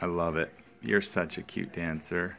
I love it. You're such a cute dancer.